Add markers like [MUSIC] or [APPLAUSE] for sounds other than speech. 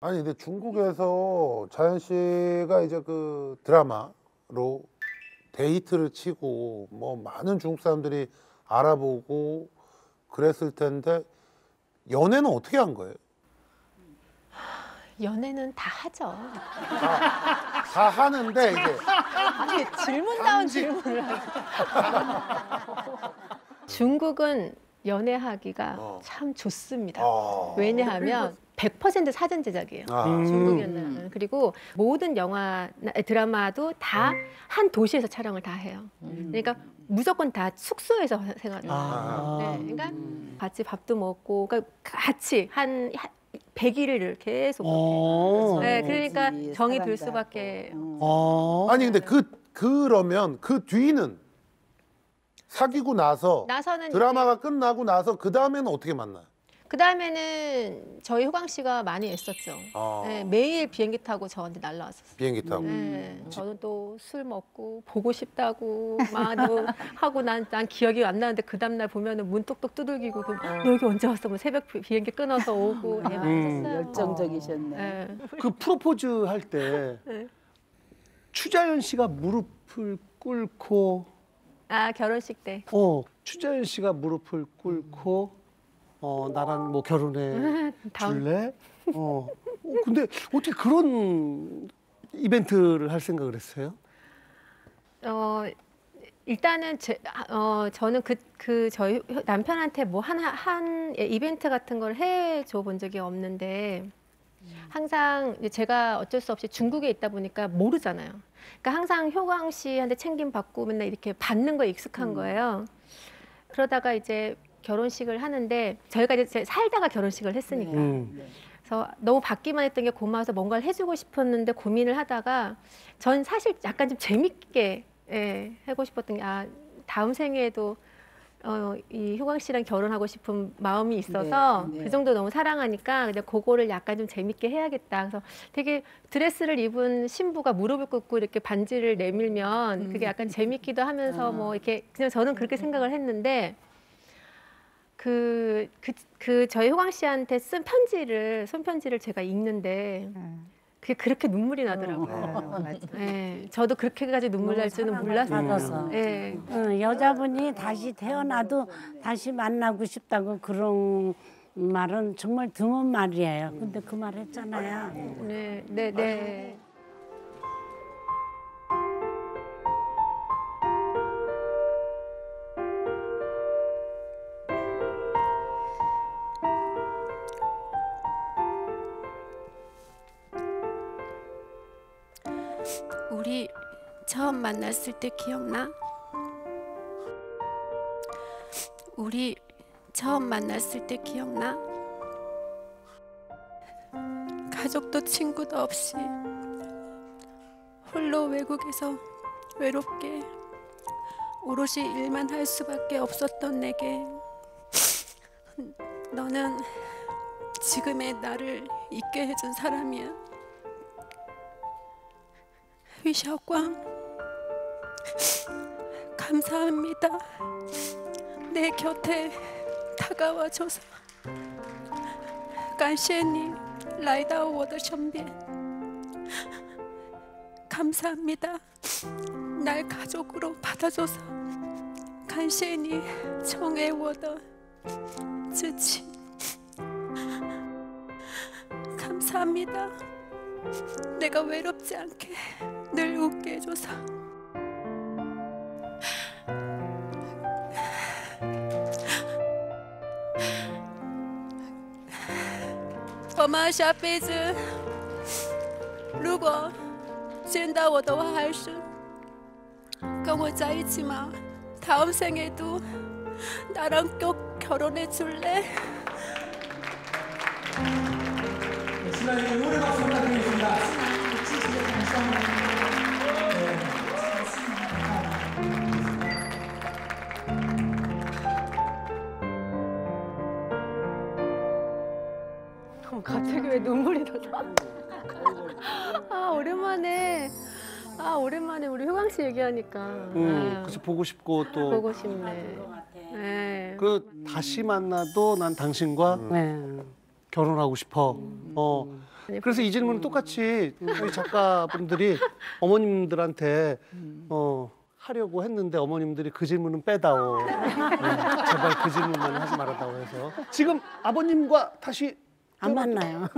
아니 근데 중국에서 자연 씨가 이제 그 드라마로 데이트를 치고 뭐 많은 중국 사람들이 알아보고 그랬을 텐데 연애는 어떻게 한 거예요? 연애는 다 하죠. 다 하는데 이제 아니 질문다운 단지- 질문을 하죠. 중국은 연애하기가 어. 참 좋습니다. 아, 왜냐하면 100% 사전 제작이에요. 아, 중국 연애는 그리고 모든 영화 드라마도 다 한 도시에서 촬영을 다 해요. 그러니까 무조건 다 숙소에서 생활해요. 아. 네, 그러니까 같이 밥도 먹고 그러니까 같이 한 100일을 계속 어. 네, 그러니까 그렇지, 정이 들 수밖에. 어. 아니 근데 그 그러면 그 뒤는 사귀고 나서 나서는 드라마가 끝나고 나서 그 다음에는 어떻게 만나요? 그 다음에는 저희 효광 씨가 많이 애썼죠. 아, 네, 매일 비행기 타고 저한테 날라왔었어요. 비행기 타고 네, 저는 또 술 먹고 보고 싶다고 막뭐 [LAUGHS] 하고 난, 난 기억이 안 나는데 그 다음날 보면은 문 똑똑 두들기고 그, 너 여기 언제 왔어? 뭐 새벽 비- 비행기 끊어서 오고 예, 많이 음. 했어요. 열정적이셨네. 네. 그 프로포즈 할때 [LAUGHS] 네. 추자연 씨가 무릎을 꿇고 아 결혼식 때 어 추자연 씨가 무릎을 꿇고 어 나랑 뭐 결혼해 [LAUGHS] 줄래? 어. 어, 근데 어떻게 그런 이벤트를 할 생각을 했어요? 어 일단은 제, 어 저는 그 그 저희 남편한테 뭐 하나 한 이벤트 같은 걸 해줘 본 적이 없는데 항상 이제 제가 어쩔 수 없이 중국에 있다 보니까 모르잖아요. 그러니까 항상 효광 씨한테 챙김 받고 맨날 이렇게 받는 거에 익숙한 거예요. 그러다가 이제 결혼식을 하는데 저희가 이제 살다가 결혼식을 했으니까 음. 그래서 너무 받기만 했던 게 고마워서 뭔가를 해주고 싶었는데 고민을 하다가 전 사실 약간 좀 재밌게 예, 하고 싶었던 게 아, 다음 생에도 어, 이 효광 씨랑 결혼하고 싶은 마음이 있어서 네, 네. 그 정도 너무 사랑하니까 근데 그거를 약간 좀 재밌게 해야겠다. 그래서 되게 드레스를 입은 신부가 무릎을 꿇고 이렇게 반지를 내밀면 그게 약간 재밌기도 하면서 뭐 이렇게 그냥 저는 그렇게 생각을 했는데 그, 그, 그 저희 효광 씨한테 쓴 편지를 손편지를 제가 읽는데 그게 그렇게 눈물이 나더라고요. 네, 저도 그렇게까지 눈물 날 줄은 몰랐어요. 네, 어, 여자분이 다시 태어나도 다시 만나고 싶다고 그런 말은 정말 드문 말이에요. 근데 그 말 했잖아요. 네, 네, 네. 우리 처음 만났을 때 기억나? 우리 처음 만났을 때 기억나? 가족도 친구도 없이 홀로 외국에서 외롭게 오롯이 일만 할 수밖에 없었던 내게 너는 지금의 나를 있게 해준 사람이야. 위샤광 감사합니다. 내 곁에 다가와줘서 간시에니 라이다오 워더션빈 감사합니다. 날 가족으로 받아줘서 간시에니 정의 워더 주치 감사합니다. 내가 외롭지 않게 늘 웃게 해줘서 엄마 下辈子如果见到我的话还是跟我在一起吗 다음 생에도 나랑 꼭 결혼해 줄래? 갑자기 왜 눈물이 나서? 아 오랜만에 아 오랜만에 우리 효광 씨 얘기하니까 음. 아, 그래서 보고 싶고 또 보고 싶네. 네. 그 다시 만나도 난 당신과 네. 결혼하고 싶어. 어 그래서 이 질문은 똑같이 저희 작가분들이 [LAUGHS] 어머님들한테 어, 하려고 했는데 어머님들이 그 질문은 빼다오. 네, 제발 그 질문만 하지 말아다오 해서 지금 아버님과 다시 안 만나요.